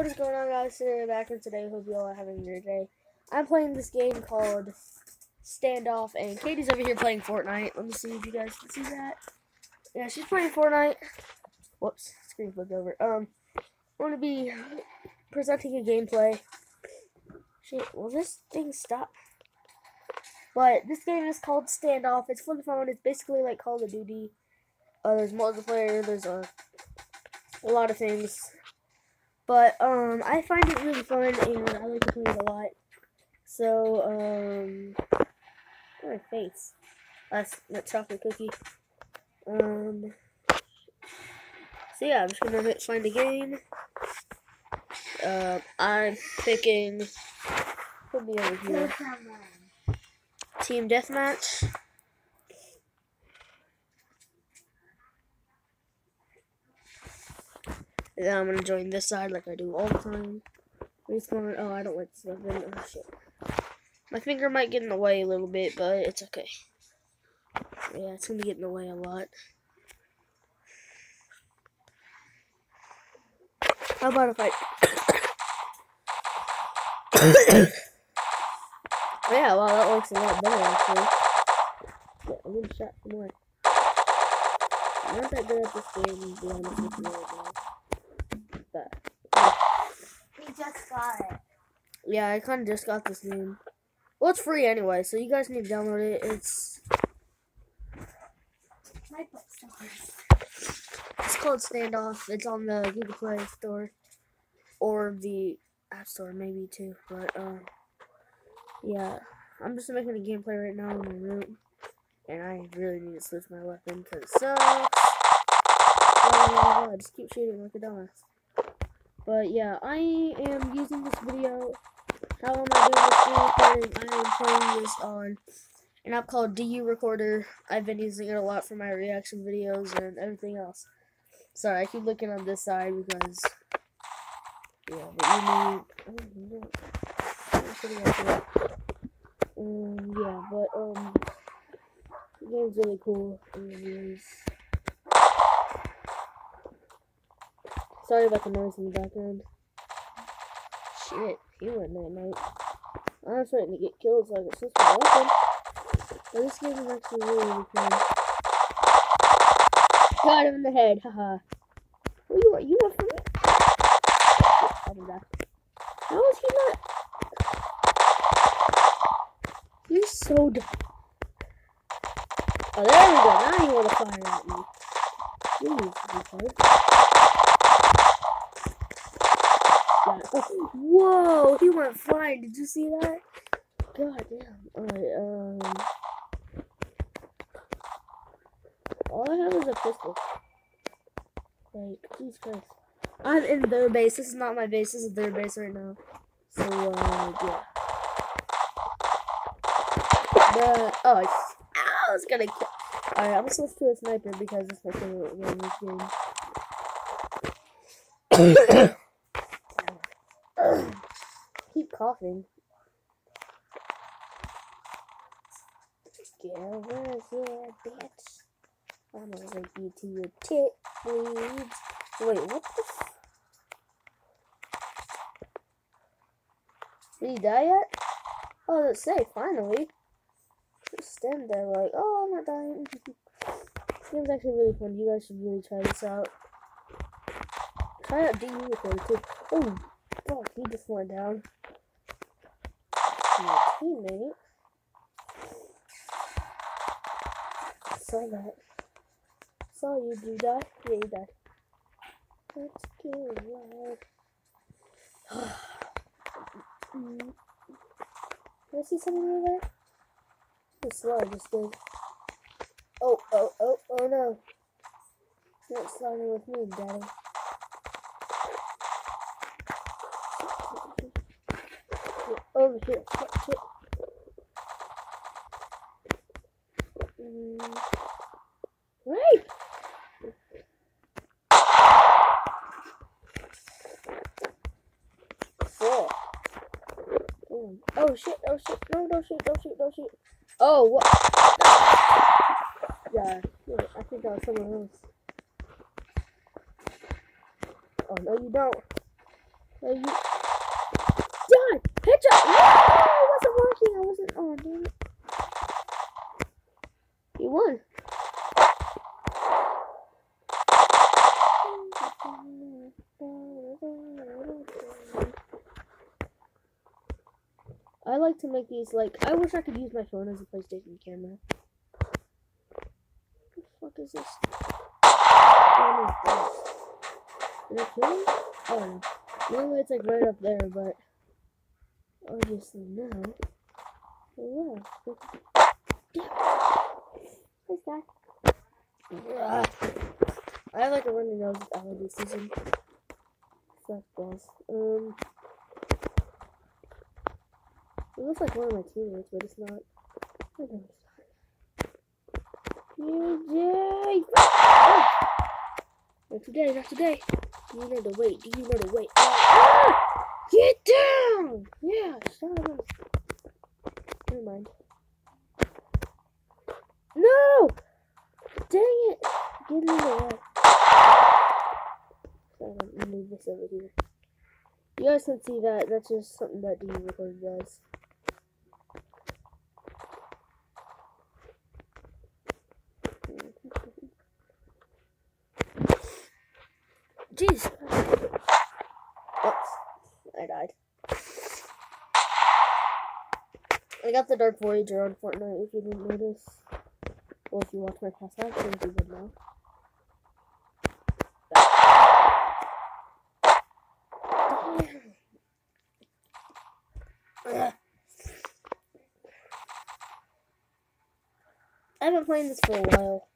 What is going on, guys? Today, back and today. Hope you all are having a great day. I'm playing this game called Standoff, and Katie's over here playing Fortnite. Let me see if you guys can see that. Yeah, she's playing Fortnite. Whoops, screen flipped over. Um, I'm going to be presenting a gameplay. Shit, will this thing stop? But this game is called Standoff. It's for the phone. It's basically like Call of Duty. Uh, there's multiplayer. There's a, a lot of things. But um, I find it really fun, and I like to play it a lot. So um, my face. That's that chocolate cookie. Um. So yeah, I'm just gonna hit find a game. Uh, I'm picking. Me over here. Team deathmatch. And then I'm gonna join this side like I do all the time. Respawn. Oh, I don't like this weapon. Oh shit. My finger might get in the way a little bit, but it's okay. Yeah, it's gonna get in the way a lot. How about if I? yeah, wow, that works a lot better actually. Yeah, I'm gonna shot some more. I'm not that good at this game, to be honest with you just got it. yeah, I kind of just got this game. Well, it's free anyway, so you guys need to download it. It's My it's called Standoff. It's on the Google Play Store or the App Store maybe too. But uh, yeah, I'm just making a gameplay right now in my room, and I really need to switch my weapon because it sucks. Oh my god, just keep shooting like a dumbass. But yeah, I am using this video. How am I doing this recording? I am playing this on an app called DU Recorder. I've been using it a lot for my reaction videos and everything else. Sorry, I keep looking on this side because yeah, but you need. Oh. Um, yeah, but um, the game's really cool. And it is. Sorry about the noise in the background. Shit, he went that night. I'm starting to get killed, so I can switch my weapon. But this game is actually really, really fun. Got him in the head, haha. Who you are? You are for me? I'll be back. How is he not? You're so dumb. Oh, there we go. Now you want to fire at me. Jeez, retard. Yeah. Whoa, he went flying. Did you see that? God damn. Alright, um. All I have is a pistol. Like, Jesus Christ. I'm in their base. This is not my base. This is their base right now. So, uh, yeah. Bruh. Oh, I, was gonna kill. Alright, I'm gonna a sniper because it's my favorite in this game. Keep coughing. Get over here, bitch. I'm gonna take you to your tit. Wait, what the f- Did he die yet? Oh, let's say, finally. Just stand there like, oh, I'm not dying. this game's actually really fun. You guys should really try this out. Try out DU recorder too. Oh, fuck, he just went down. My teammate. Saw that. Saw you, do that. Yeah, you died. Let's get live. Mm. Can I see something over there? The slide just did. Oh, oh, oh, oh no. You're not sliding with me, daddy. Over here. Shit, shit. Mm. Right! Four. Oh shit, oh shit, no, don't shoot, don't shoot, don't shoot. Oh, what? Yeah, shit, I think that was someone else. Oh, no, you don't. Are you... Done! Headshot! No! It wasn't working! I wasn't... Oh, damn it. You won. I like to make these like I wish I could use my phone as a PlayStation camera. What the fuck is this? Did I kill him? Oh, Don't know. Normally it's like right up there, but obviously no. Oh, yeah. Guy. Ugh. I have like a runny nose with allergy season. Suck balls. Um. It looks like one of my teammates, but it's not. I know it's not. Today, not today. Do you know the weight? Do you know the weight? Ah! Get down! Yeah, of a... Never mind. No! Dang it! Get in the way. So I'm gonna move this over here. You guys can see that. That's just something that the recording does. Jeez. Oops. I died. I got the Dark Voyager on Fortnite if you didn't notice. Well, if you watch my past live you would know. I've been playing this for a while.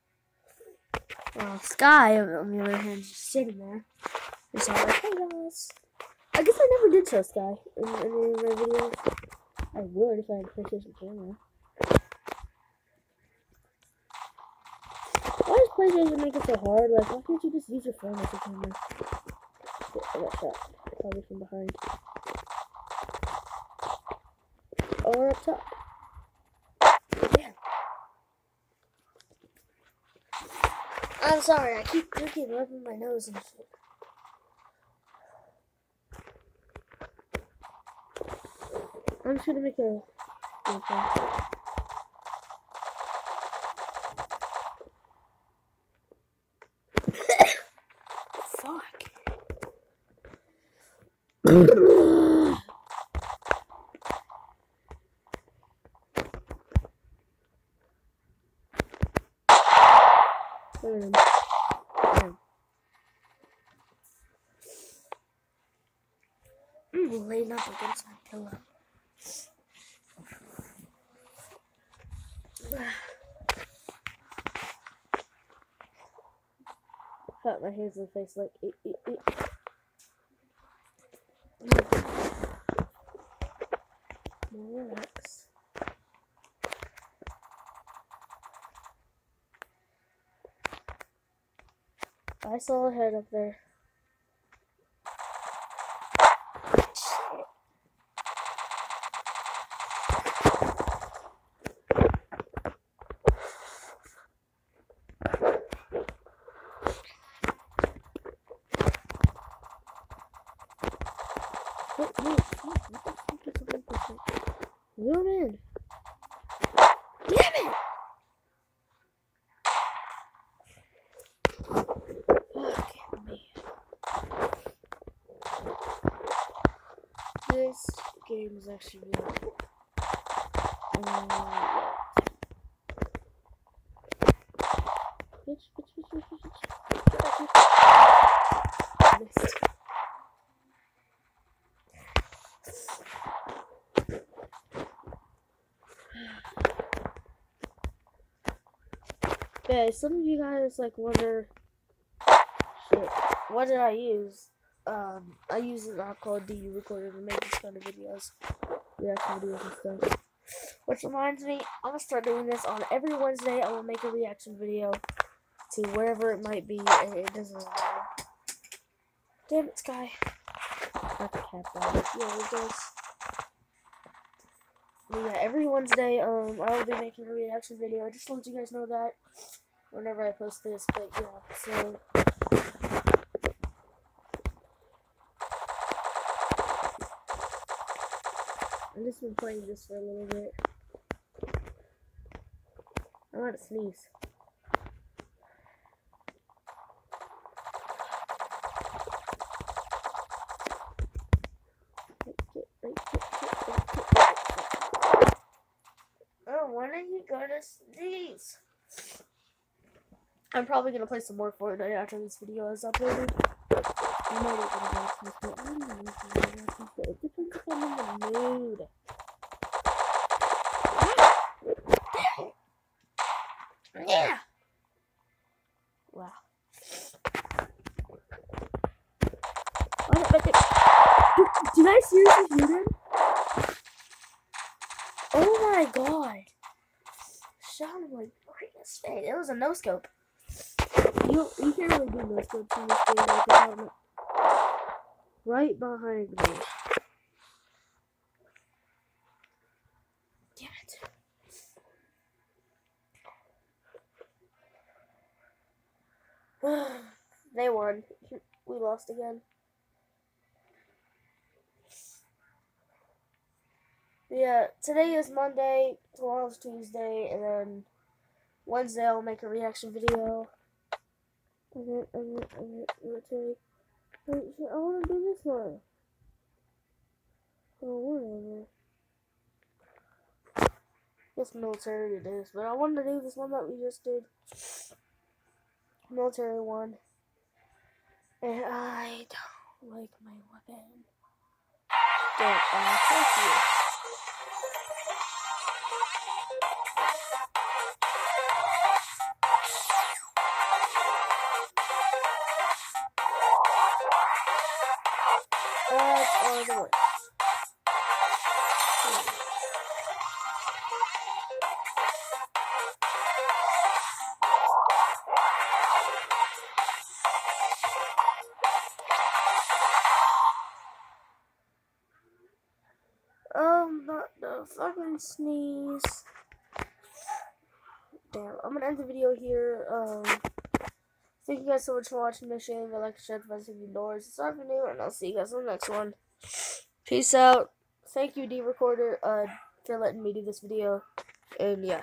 Uh, Sky, on the other hand, is just sitting there. Just like, hey guys. I guess I never did show Sky in any of my videos. I would if I had a PlayStation camera. Why does PlayStation make it so hard? Like, why can't you just use your phone as a camera? Shit, I got shot. Probably from behind. Or up top. Damn. I'm sorry, I keep drinking, rubbing my nose and shit. I'm just gonna make a. Okay. Fuck. Mm, laying up against my pillow. Pat my hands the face like eat, eat, eat. I saw a head up there. What, big thing? Zoom in. Damn it! Fuck me. This game actually really cool. Bitch, bitch, bitch, bitch, bitch, bitch. Yeah, some of you guys like wonder, shit, what did I use? Um, I use an app called DU Recorder to make these kind of videos, reaction videos and stuff. Which reminds me, I'm gonna start doing this on every Wednesday. I will make a reaction video to wherever it might be. It, it doesn't matter. Damn it, Sky. Not the cat dog. Yeah, it goes. But yeah, every Wednesday, um, I will be making a reaction video. I just let you guys know that whenever I post this. But yeah, so I've just been playing this for a little bit. I want to sneeze. Oh, you gonna sneeze? I'm probably gonna play some more Fortnite after this video is uploaded. It depends if I'm in the mood. Yeah. Wow. Did, did I seriously shoot him? Oh my god. Shot him like right in his face. It was a no scope. You you can't really do no scopes in this game. Right behind me. Damn it. Won. We lost again. Yeah, today is Monday, tomorrow's Tuesday, and then Wednesday I'll make a reaction video. And then, and then, and then, military. Wait, shit, I want to do this one. Oh, whatever. Guess military it is, but I wanted to do this one that we just did. Military one. And I don't like my weapon. Get back, thank you. That's all the worst. Not fucking sneeze. Damn, I'm gonna end the video here. Um, thank you guys so much for watching this shame. I like, share, advice, and doors. It's new, and I'll see you guys on the next one. Peace out. Thank you, DU Recorder, uh, for letting me do this video. And yeah.